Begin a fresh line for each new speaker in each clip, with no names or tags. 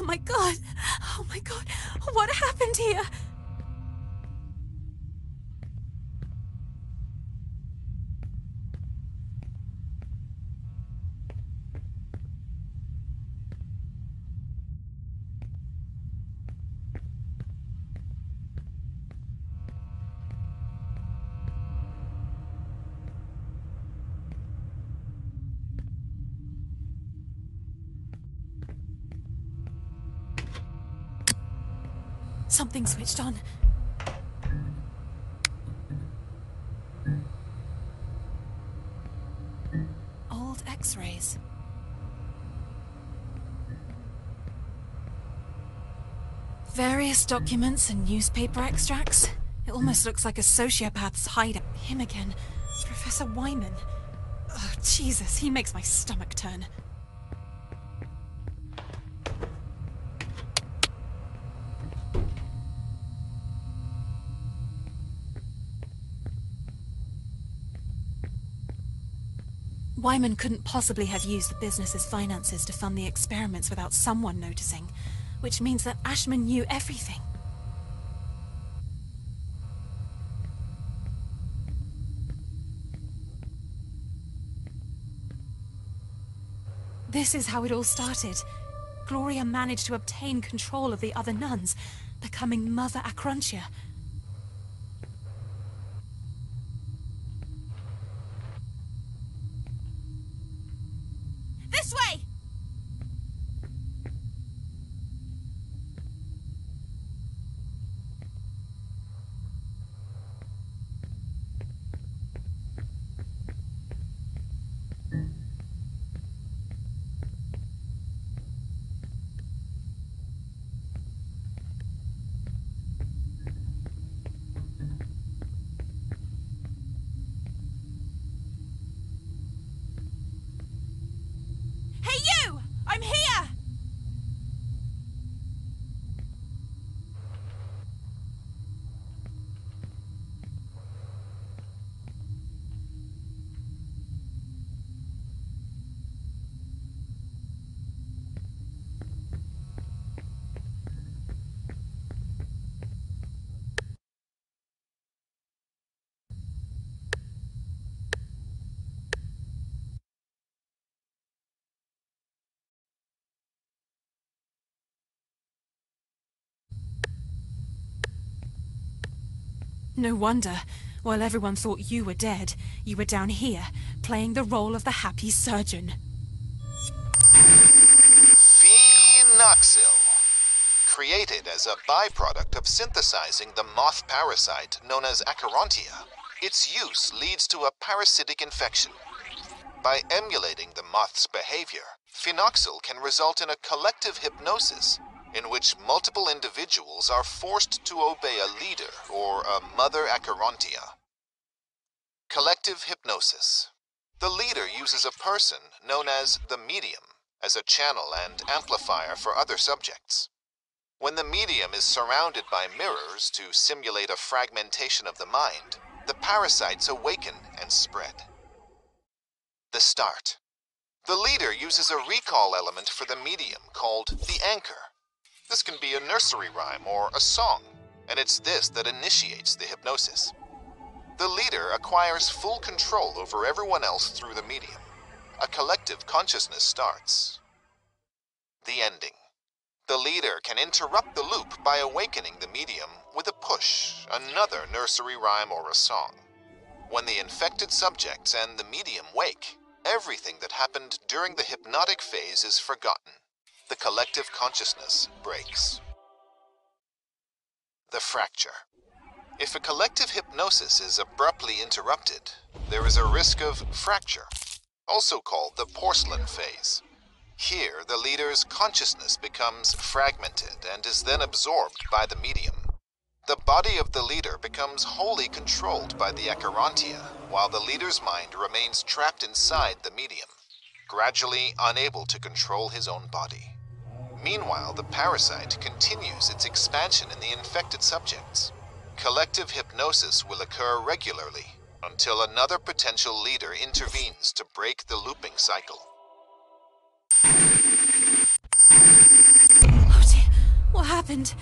Oh my god! Oh my god! What happened here? Something switched on. Old x-rays. Various documents and newspaper extracts. It almost looks like a sociopath's hideout. Him again. Professor Wyman. Oh, Jesus, he makes my stomach turn. Wyman couldn't possibly have used the business's finances to fund the experiments without someone noticing, which means that Ashman knew everything. This is how it all started. Gloria managed to obtain control of the other nuns, becoming Mother Acherontia. This way! Hey you! I'm here! No wonder. While everyone thought you were dead, you were down here, playing the role of the happy surgeon.
Phenoxyl. Created as a byproduct of synthesizing the moth parasite known as Acherontia, its use leads to a parasitic infection. By emulating the moth's behavior, phenoxyl can result in a collective hypnosis in which multiple individuals are forced to obey a leader or a mother Acherontia. Collective hypnosis. The leader uses a person known as the medium as a channel and amplifier for other subjects. When the medium is surrounded by mirrors to simulate a fragmentation of the mind, the parasites awaken and spread. The start. The leader uses a recall element for the medium called the anchor. This can be a nursery rhyme or a song, and it's this that initiates the hypnosis. The leader acquires full control over everyone else through the medium. A collective consciousness starts. The ending. The leader can interrupt the loop by awakening the medium with a push, another nursery rhyme or a song. When the infected subjects and the medium wake, everything that happened during the hypnotic phase is forgotten. The collective consciousness breaks. The fracture. If a collective hypnosis is abruptly interrupted, there is a risk of fracture, also called the porcelain phase. Here, the leader's consciousness becomes fragmented and is then absorbed by the medium. The body of the leader becomes wholly controlled by the Acherontia, while the leader's mind remains trapped inside the medium, gradually unable to control his own body. Meanwhile, the parasite continues its expansion in the infected subjects. Collective hypnosis will occur regularly until another potential leader intervenes to break the looping cycle.
Lucy, What happened.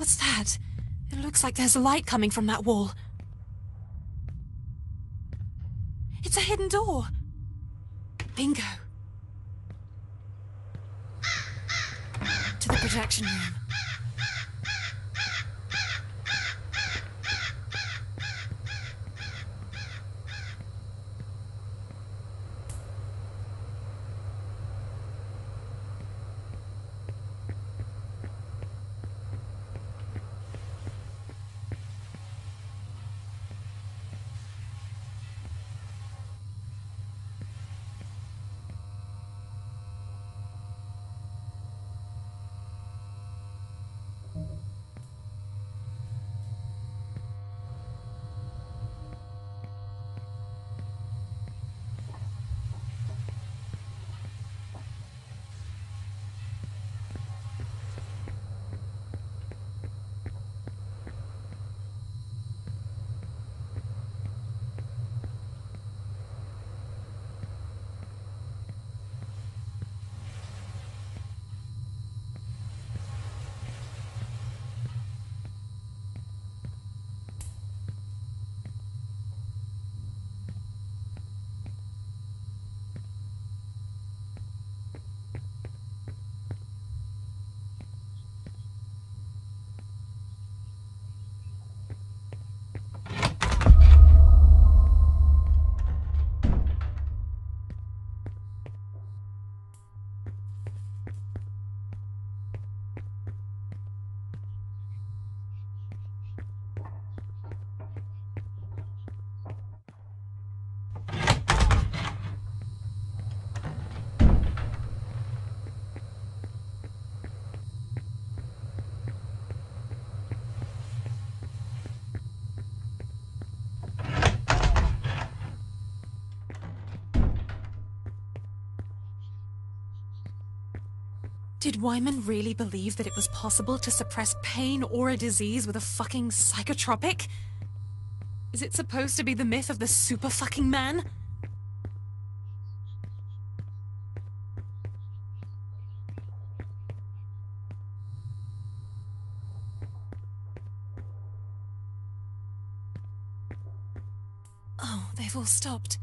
What's that? It looks like there's a light coming from that wall. It's a hidden door. Bingo. To the projection room. Wyman really believe that it was possible to suppress pain or a disease with a fucking psychotropic? Is it supposed to be the myth of the super fucking man? Oh, they've all stopped.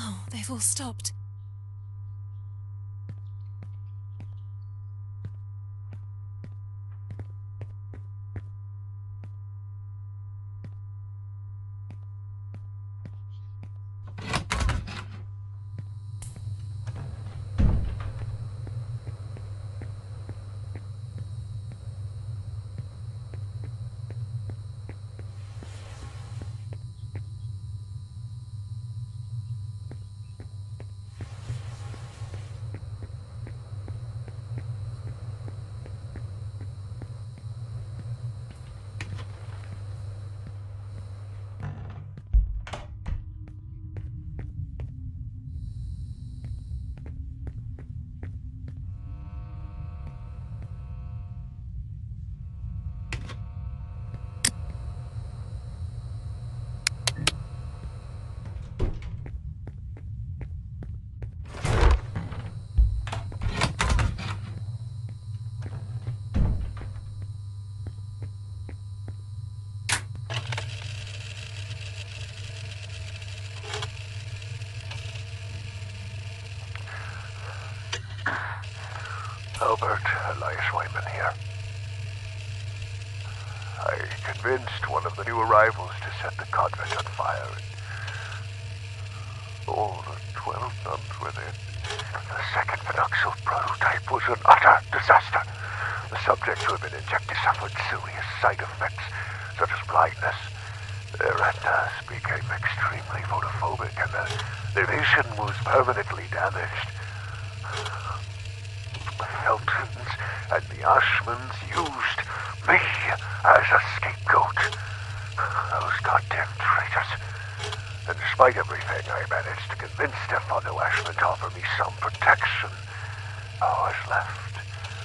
Oh, they've all stopped.
Albert Elias Wyman here. I convinced one of the new arrivals to set the convent on fire. All the twelve nuns were there. The second Phenoxyl prototype was an utter disaster. The subjects who had been injected suffered serious side effects, such as blindness. Their retinas became extremely photophobic, and their, their vision was permanently damaged. And the Ashmans used me as a scapegoat. Those goddamn traitors. And despite everything, I managed to convince Stefano Ashman to offer me some protection. I was left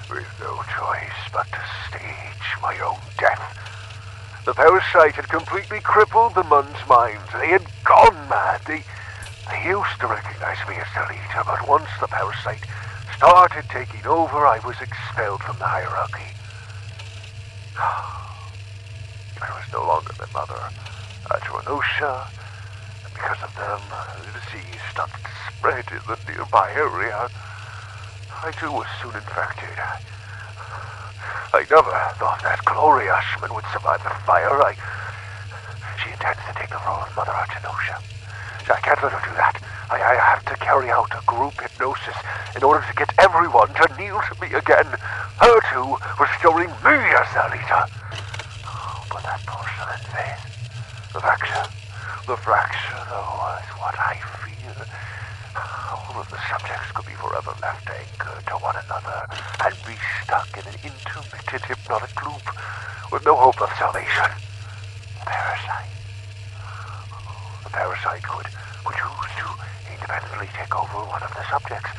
with no choice but to stage my own death. The parasite had completely crippled the Mun's minds. They had gone mad. They, they used to recognize me as the leader, but once the parasite started taking over, I was expelled from the hierarchy. I was no longer the mother, uh, Adrenosha, and because of them, uh, the disease started to spread in the nearby area. I too was soon infected. I never thought that Gloria Ashman would survive the fire. I... She intends to take the role of Mother Artenosha. I can't let her do that. I, I have to carry out a group hypnosis in order to get everyone to kneel to me again. Her too, restoring me as their leader. Oh, but that porcelain face, the fracture, the fracture, though, is what I fear. All of the subjects could be forever left anchored to one another and be stuck in an intermittent hypnotic loop with no hope of salvation. The parasite. The parasite could, could choose to independently take over one of the subjects,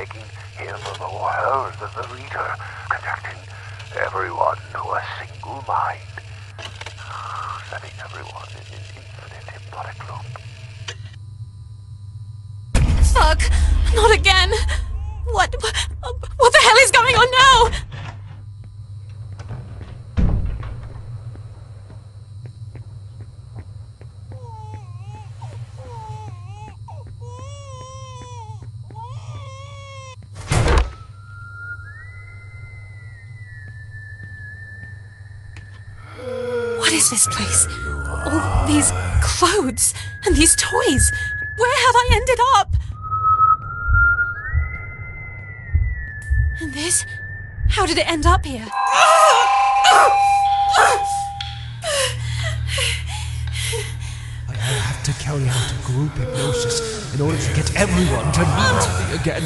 making him or her the, the leader, conducting everyone to a single mind, setting everyone in an infinite hypnotic loop.
Fuck! Not again! What? What the hell is going on now? This place? All these clothes and these toys. Where have I ended up? And this? How did it end up here?
I have to carry out a group hypnosis in order to get everyone to meet me again.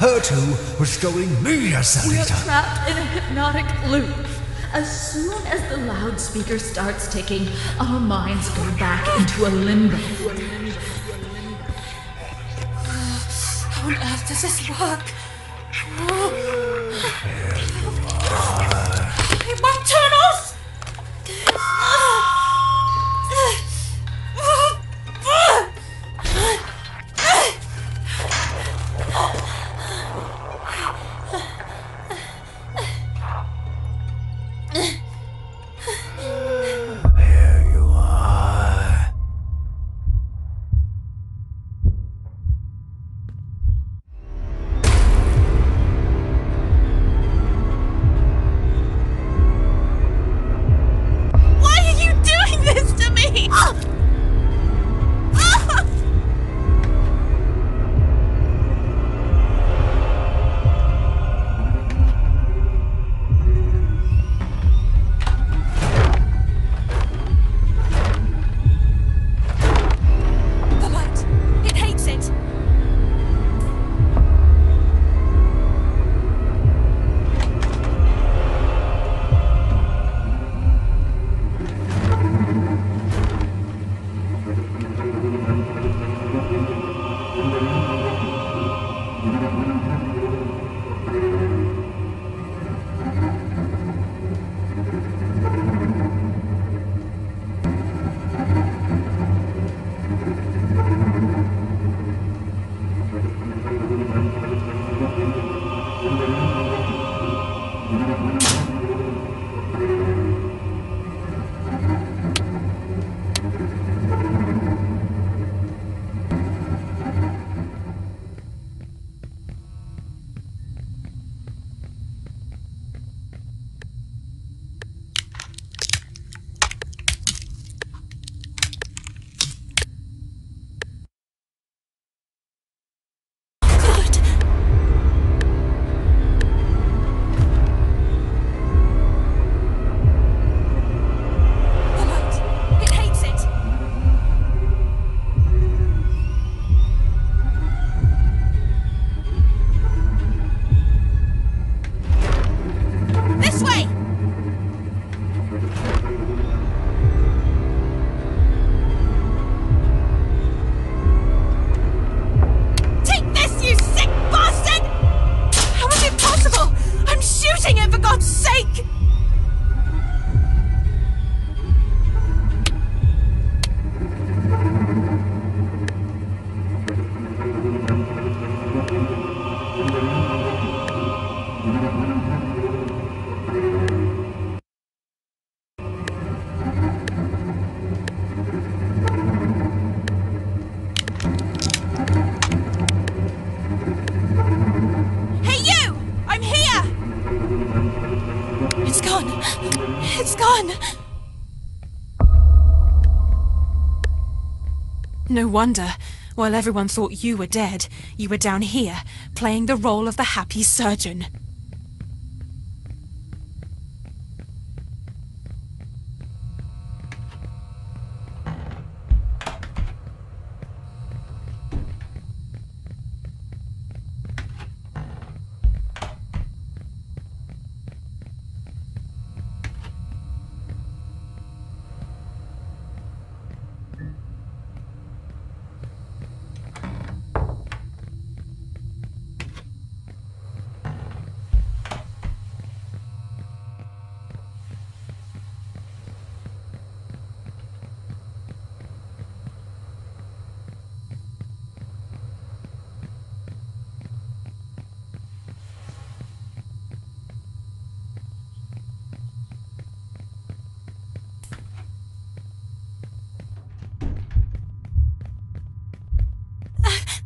Her too, restoring me as the
We are trapped in a hypnotic loop. As soon as the loudspeaker starts ticking, our minds go back into a limbo.
How on earth does this work? It won't turn off! Wonder. While everyone thought you were dead, you were down here, playing the role of the happy surgeon.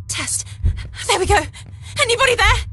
Test. There we go. Anybody there? Lynn!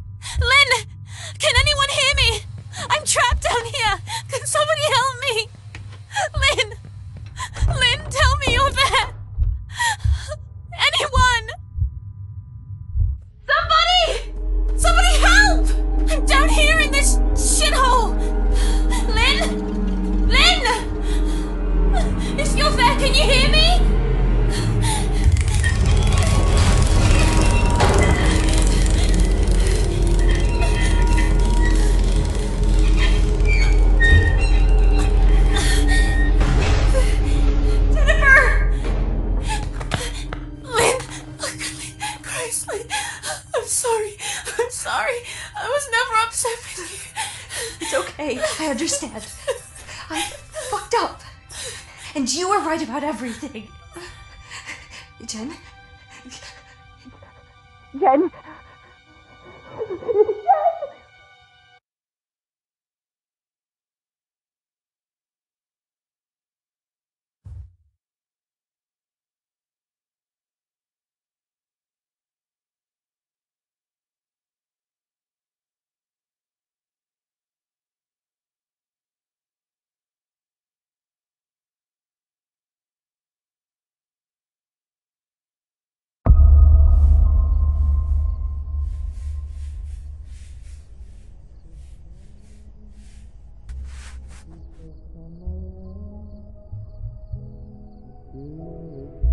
About everything. Jen? Jen? How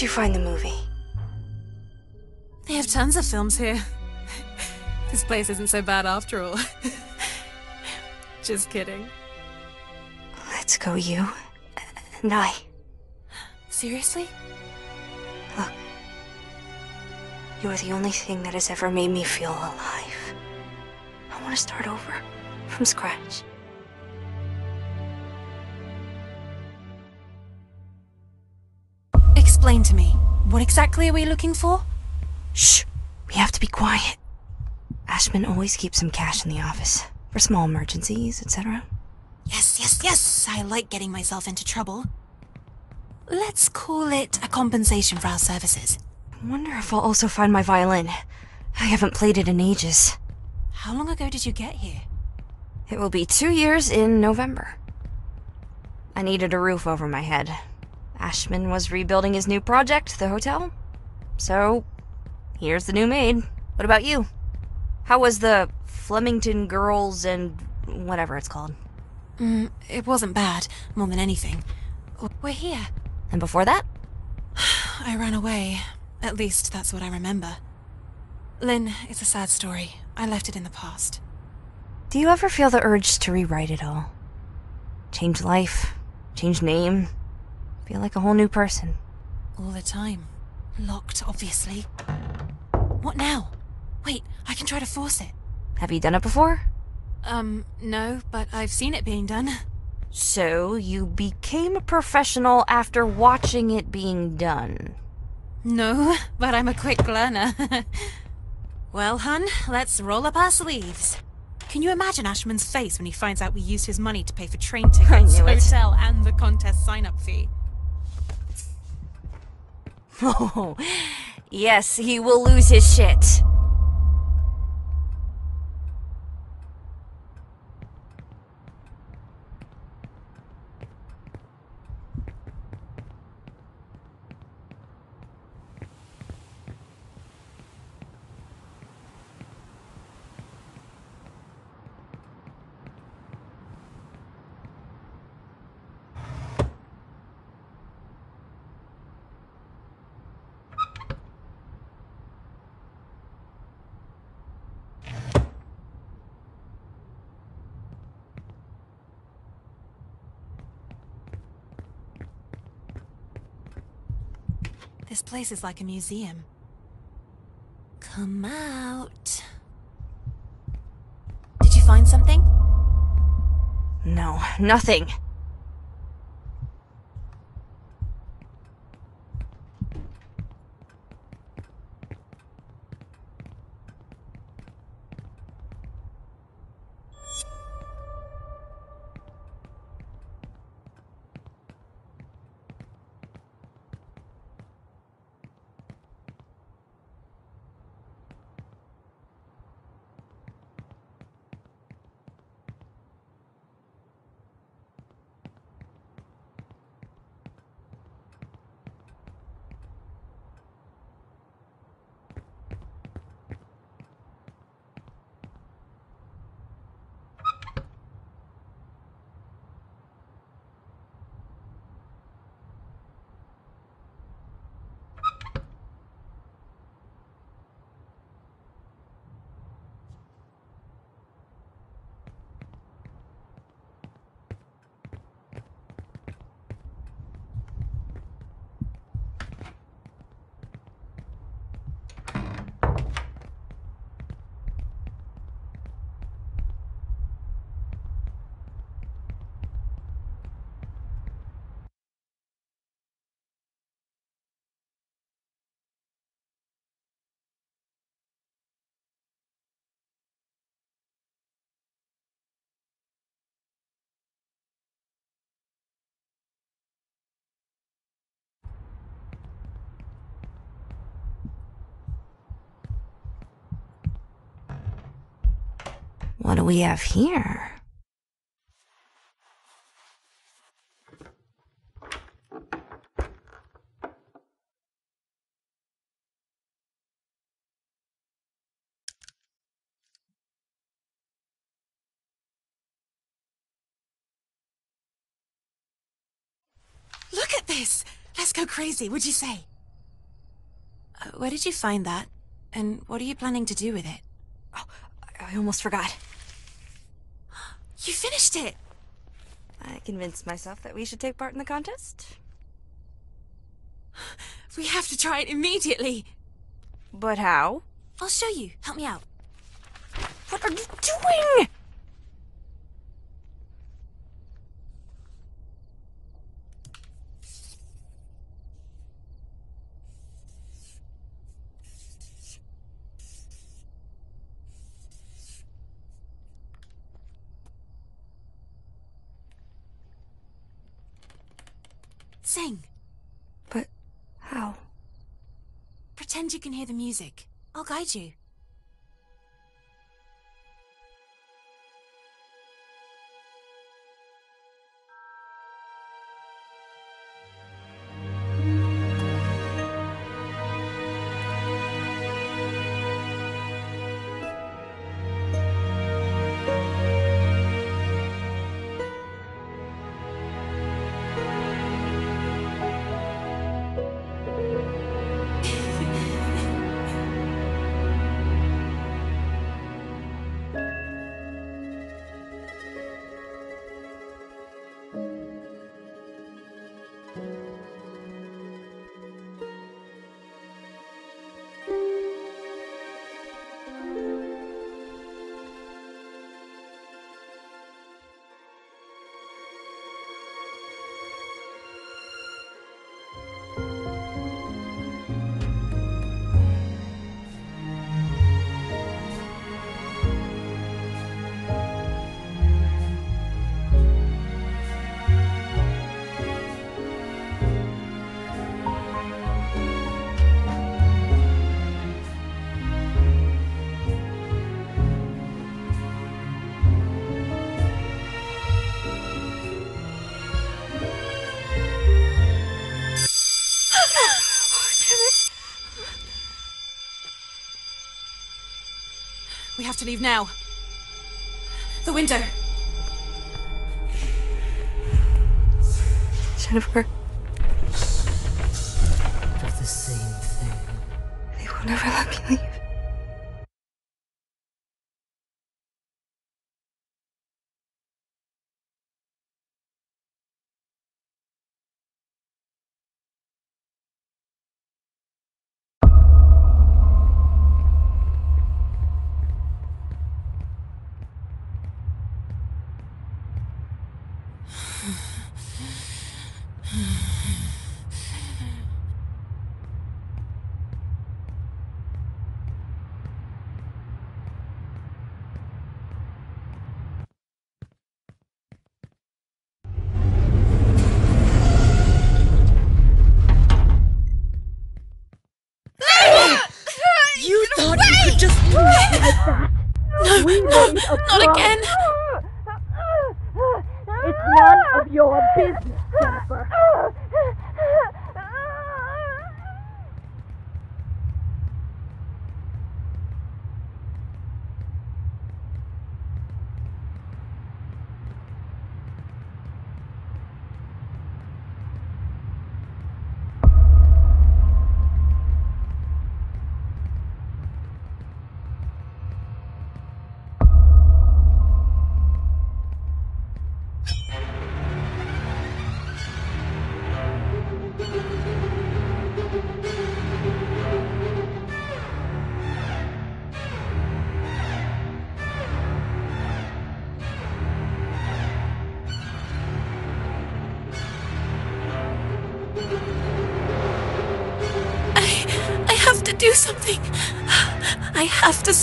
did you find the movie?
They have tons of films here. this place isn't so bad after all. Just kidding.
Let's go, you and I.
Seriously? Look.
You're the only thing that has ever made me feel alive. I want to start over, from scratch.
Explain to me, what exactly are we looking for?
Shh, we have to be quiet. Ashman always keeps some cash in the office for small emergencies, etc.
Yes, yes, yes, I like getting myself into trouble. Let's call it a compensation for our services.
I wonder if I'll also find my violin. I haven't played it in ages.
How long ago did you get here?
It will be two years in November. I needed a roof over my head. Ashman was rebuilding his new project, the hotel. So, here's the new maid. What about you? How was the Flemington Girls and whatever it's called?
Mm, it wasn't bad, more than anything. We're here.
And before that?
I ran away. At least that's what I remember. Lynn, it's a sad story. I left it in the past.
Do you ever feel the urge to rewrite it all? Change life, change name, feel like a whole new person.
All the time. Locked, obviously. What now? Wait, I can try to force it.
Have you done it before?
Um, no, but I've seen it being done.
So, you became a professional after watching it being done?
No, but I'm a quick learner. well, hun, let's roll up our sleeves. Can you imagine Ashman's face when he finds out we used his money to pay for train tickets, hotel, and the contest sign-up fee?
Oh, yes, he will lose his shit.
This place is like a museum. Come out. Did you find something?
No, nothing. What do we have here?
Look at this! Let's go crazy, would you say? Uh, where did you find that? And what are you planning to do with it?
Oh, I almost forgot.
You finished it!
I convinced myself that we should take part in the contest.
We have to try it immediately!
But how?
I'll show you. Help me out.
What are you doing?
Sing.
But how?
Pretend you can hear the music. I'll guide you. To leave now. The window.
Jennifer,
For the same thing.
they will never let me leave.
That?
No,
We
no,
made a
not again.
It's none of your business, Jennifer.
Ah!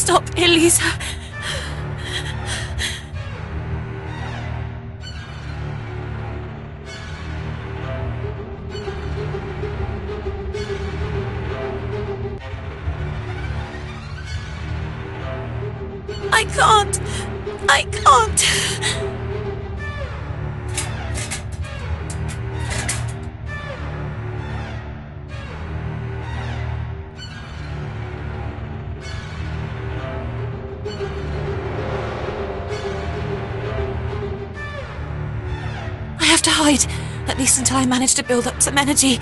Stop Elisa. I can't. I can't. Until I manage to build up some energy.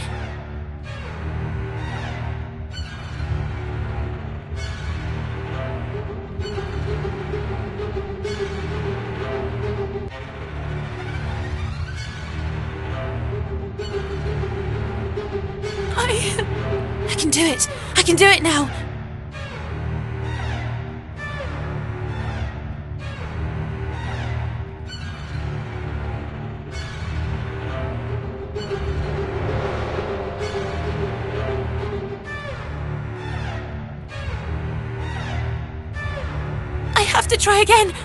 try again.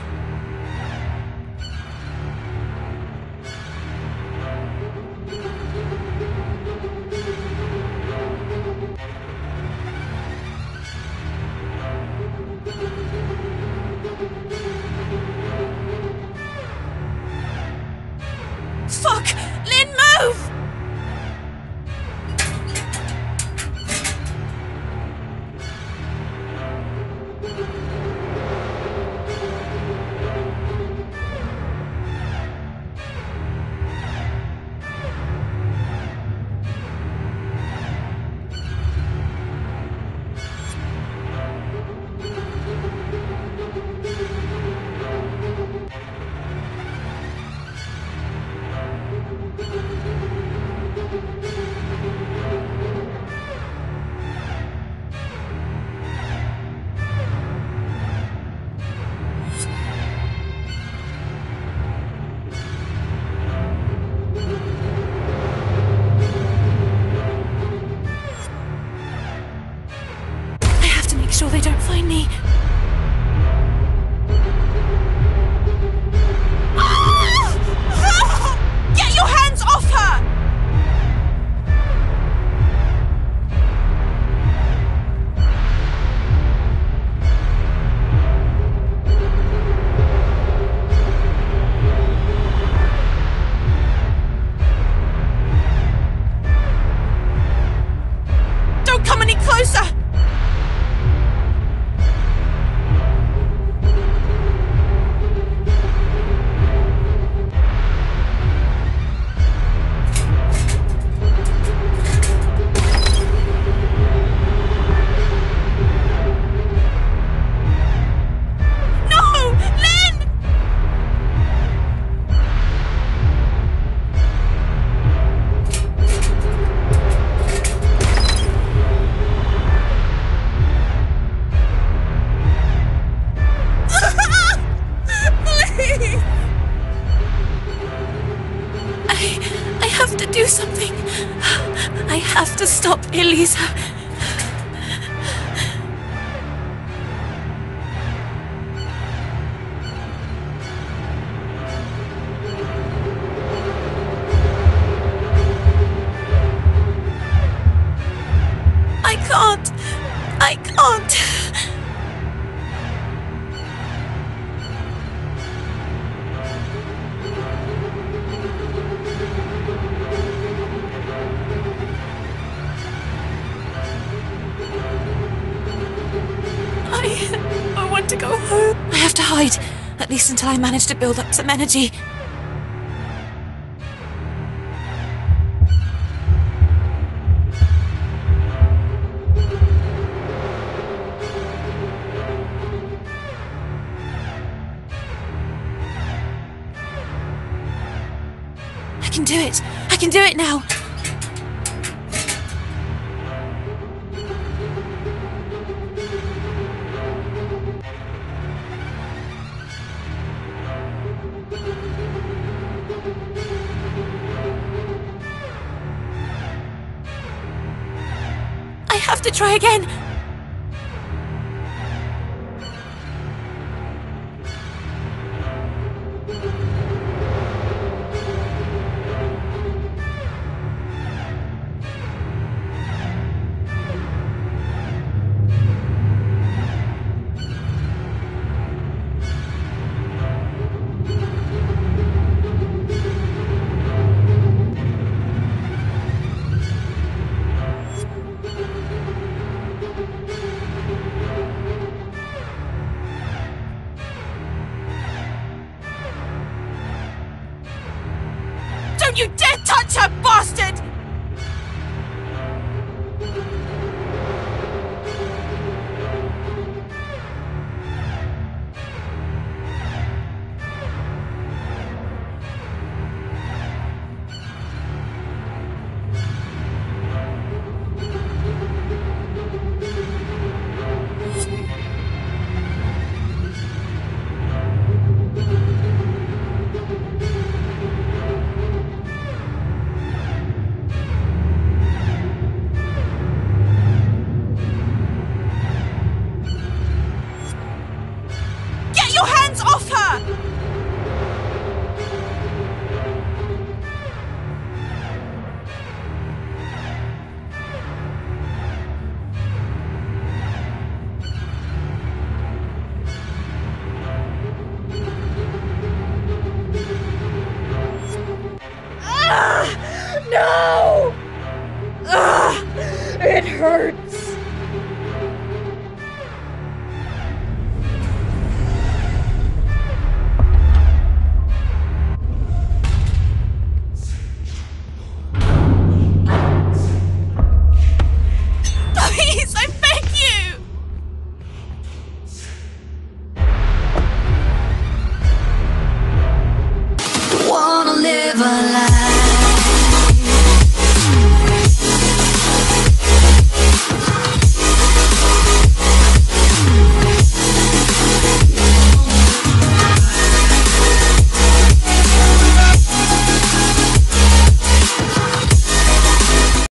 I managed to build up some energy. I can do it.